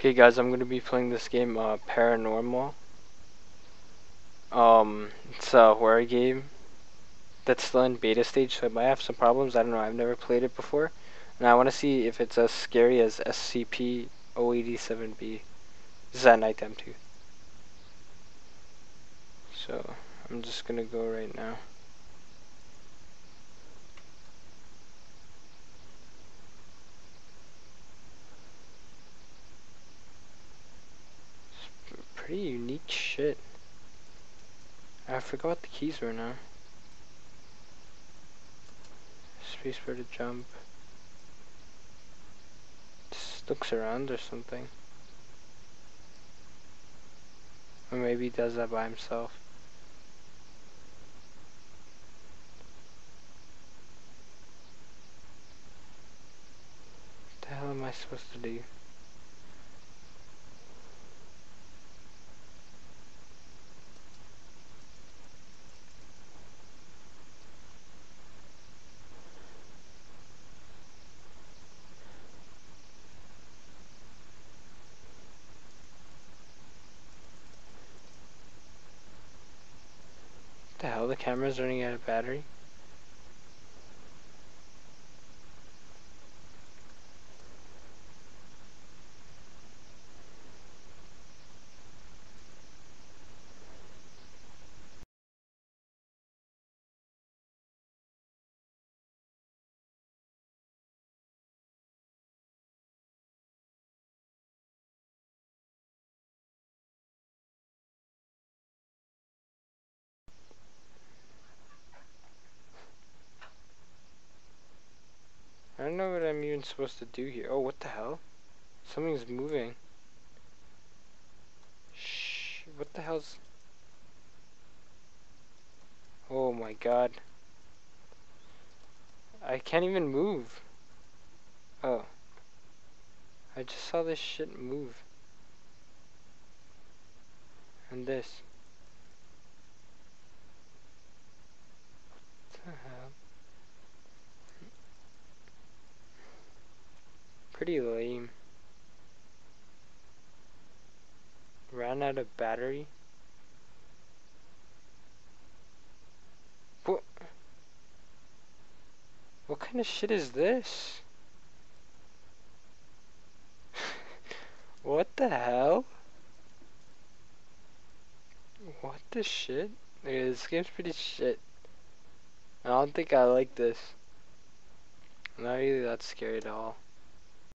Okay guys, I'm gonna be playing this game, uh, Paranormal. Um, it's a horror game that's still in beta stage, so it might have some problems. I don't know, I've never played it before. And I want to see if it's as scary as SCP-087-B. This is at nighttime too. So, I'm just gonna go right now. Pretty unique shit. I forgot the keys were now. Space for to jump. Just looks around or something. Or maybe he does that by himself. What the hell am I supposed to do? The hell? The camera's running out of battery? I'm even supposed to do here. Oh, what the hell? Something's moving. Shh, what the hell's... Oh my god. I can't even move. Oh. I just saw this shit move. And this. What the hell? Pretty lame. Ran out of battery? What? What kind of shit is this? what the hell? What the shit? this game's pretty shit. I don't think I like this. Not really that scary at all.